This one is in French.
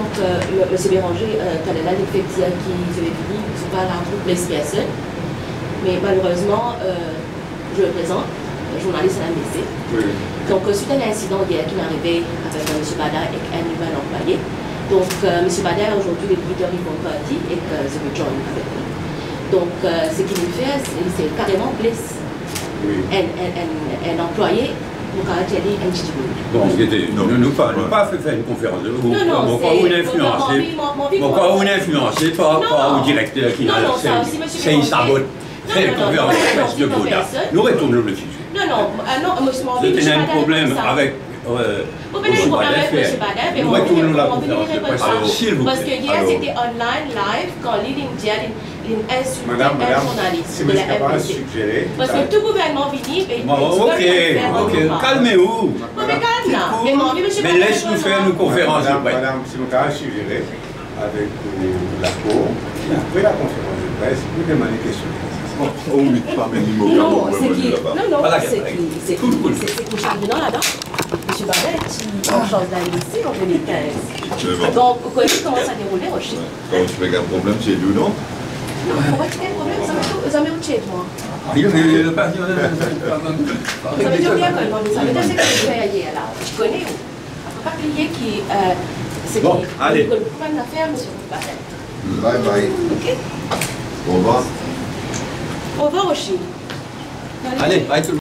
Donc, euh, M. Béranger, euh, quand elle a l'effectif qui se venu, je pas la groupe les personnes. Mais malheureusement, euh, je le présente, journaliste à la MBC. Donc, suite à l'incident hier qui m'est arrivé avec M. Bada et un nouvel employé, donc M. Bada est aujourd'hui le leader du Party et que je me join avec lui. Donc, ce qu'il fait, c'est carrément blesse un, un, un, un employé Bon, ne nous pas, pas faire une conférence de vous. Non, non, pourquoi vous Pourquoi vous l'influencez pas, pas au directeur qui a C'est une sabote. C'est une conférence de Bouddha. Nous retournons le sujet. Non, non, non, monsieur Vous tenez un problème avec. Euh, vous avez un problème avec M. S'il vous plaît. Parce que hier, c'était online, live, quand Lily Ndiaye insulter madame, un madame, journaliste si de la RPC. suggérer. Parce que tout gouvernement vient et Bon, ok, ok, calmez-vous. Mais calme là. Mais laisse-nous faire une conférence de Madame, presse. madame, si vous de suggérer avec euh, la Cour, après la conférence de presse, vous demandez des questions. On ne met pas mes numéros. Non, c'est qui? Non, non, c'est qui? C'est Barret, qui en charge d'aller ici en 2015. Je vais voir. Donc, vous connaissez comment ça déroulait, Rocher? Quand tu fais un problème, c'est du non On. Il. Ça veut dire bien que ça veut dire que je fais hier là. Tu connais où Après, pas plier qui. C'est Bon, allez. Ne monsieur. Bye bye. Ok Au revoir. Au revoir, Rocher. Allez, bye tout le monde.